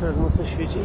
teraz nocą świeci.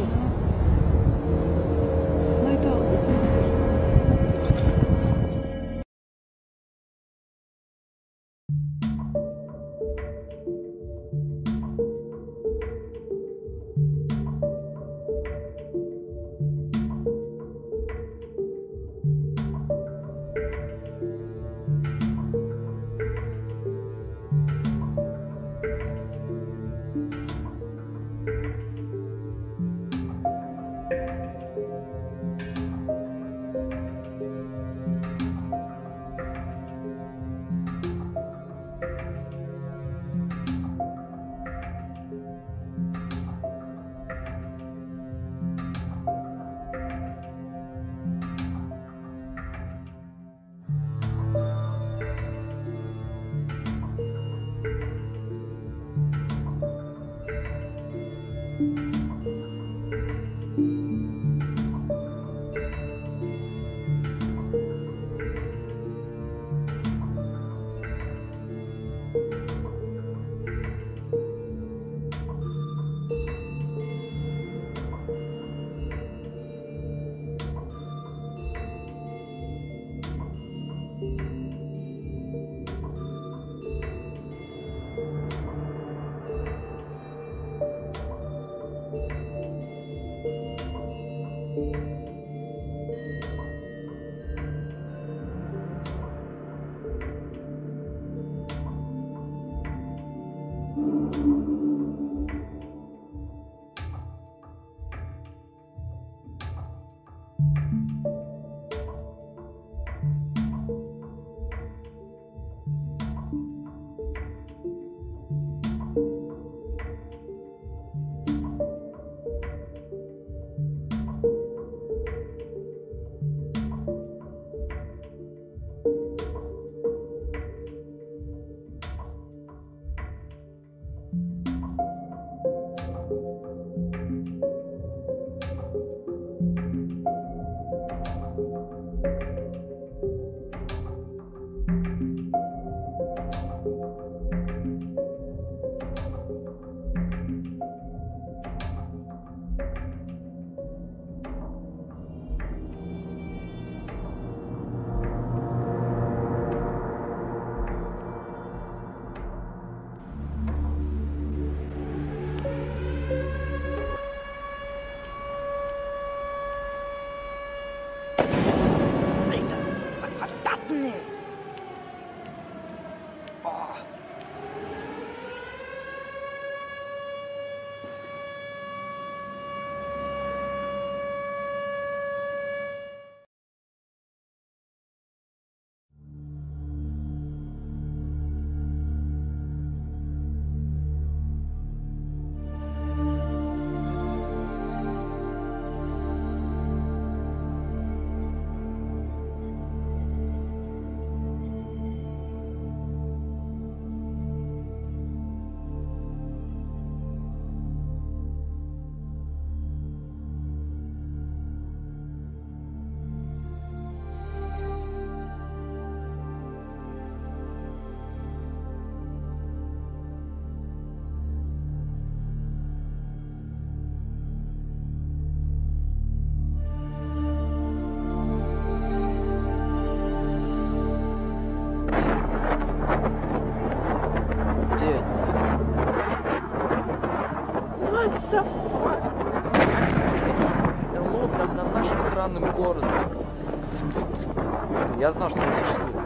the fuck? на нашем сраном городе. Я знал, что он существует.